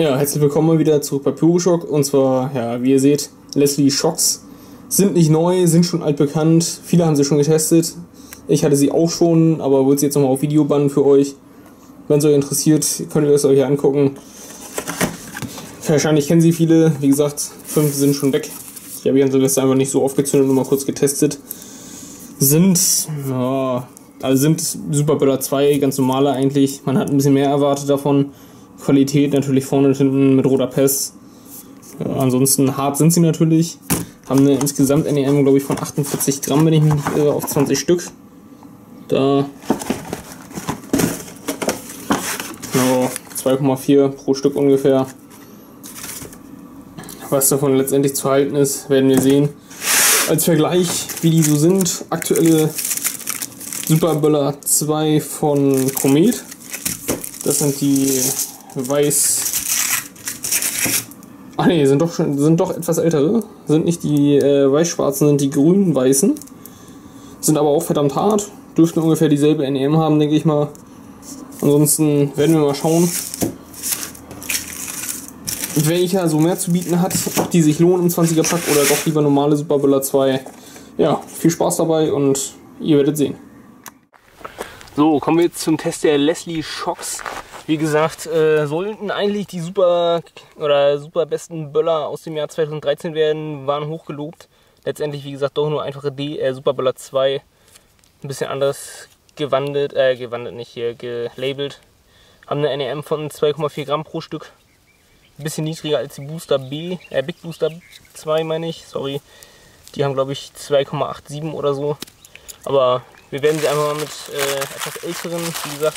Ja, herzlich willkommen wieder zurück bei Pyroshock. Und zwar, ja, wie ihr seht, Leslie Shocks sind nicht neu, sind schon altbekannt. Viele haben sie schon getestet. Ich hatte sie auch schon, aber wollte sie jetzt nochmal auf Video bannen für euch. Wenn es euch interessiert, könnt ihr es euch angucken. Wahrscheinlich kennen sie viele. Wie gesagt, fünf sind schon weg. Ich habe die Silvester einfach nicht so aufgezündet, nur mal kurz getestet. Sind, ja, also sind Super Böller 2 ganz normale eigentlich. Man hat ein bisschen mehr erwartet davon. Qualität natürlich vorne und hinten mit roter Pest. Ja, ansonsten hart sind sie natürlich. Haben eine insgesamt NEM, glaube ich, von 48 Gramm, wenn ich mich nicht irre, auf 20 Stück. Da. Ja, 2,4 pro Stück ungefähr. Was davon letztendlich zu halten ist, werden wir sehen. Als Vergleich, wie die so sind, aktuelle Superböller 2 von Komet. Das sind die weiß. Ach nee, sind doch schon, sind doch etwas ältere. Sind nicht die äh, weiß-schwarzen, sind die grün-weißen. Sind aber auch verdammt hart. Dürften ungefähr dieselbe NEM haben, denke ich mal. Ansonsten werden wir mal schauen, welcher so mehr zu bieten hat, ob die sich lohnen im 20er Pack oder doch lieber normale Super Böller 2. Ja, viel Spaß dabei und ihr werdet sehen. So, kommen wir jetzt zum Test der Leslie Shocks. Wie gesagt, äh, sollten eigentlich die super oder super besten Böller aus dem Jahr 2013 werden, waren hochgelobt. Letztendlich, wie gesagt, doch nur einfache D, äh, Super Böller 2. Ein bisschen anders gewandelt, äh, gewandelt nicht hier, gelabelt. Haben eine NEM von 2,4 Gramm pro Stück. Ein bisschen niedriger als die Booster B, äh, Big Booster 2 meine ich, sorry. Die haben glaube ich 2,87 oder so. Aber wir werden sie einfach mal mit äh, etwas älteren, wie gesagt,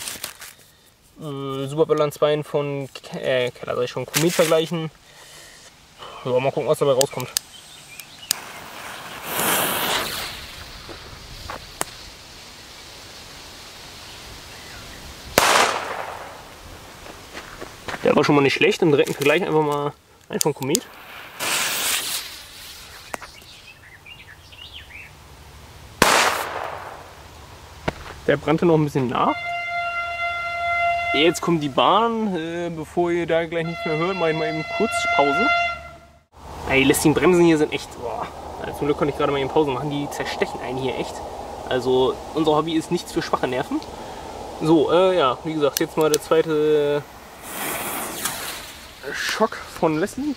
äh, Superböllern 2 von äh, Keller, sag ich schon, Komet vergleichen. Ja, mal gucken, was dabei rauskommt. Der war schon mal nicht schlecht. Im direkten Vergleich einfach mal ein von Komet. Der brannte noch ein bisschen nach. Jetzt kommt die Bahn. Äh, bevor ihr da gleich nichts mehr hört, mache ich mal eben kurz Pause. Ey, die Bremsen hier sind echt. Boah. Zum Glück konnte ich gerade mal eben Pause machen. Die zerstechen einen hier echt. Also unser Hobby ist nichts für schwache Nerven. So, äh, ja, wie gesagt, jetzt mal der zweite Schock von Leslie.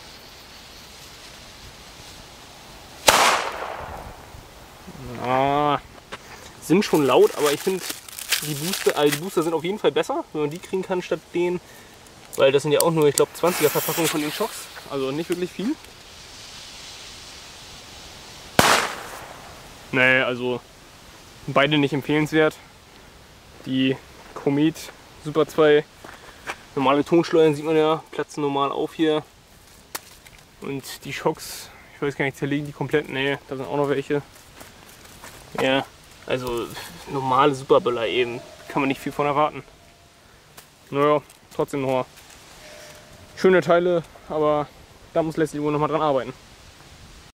Ah, sind schon laut, aber ich finde die Booster, also die Booster sind auf jeden Fall besser, wenn man die kriegen kann statt denen. Weil das sind ja auch nur, ich glaube, 20er Verpackungen von den Schocks. Also nicht wirklich viel. Nee, also beide nicht empfehlenswert. Die Komet Super 2 normale Tonschleuern sieht man ja, platzen normal auf hier. Und die Schocks, ich weiß gar nicht, zerlegen die komplett. Nee, da sind auch noch welche. Ja, also normale Superböller eben. Kann man nicht viel von erwarten. Naja, trotzdem noch schöne Teile, aber da muss Leslie wohl noch mal dran arbeiten.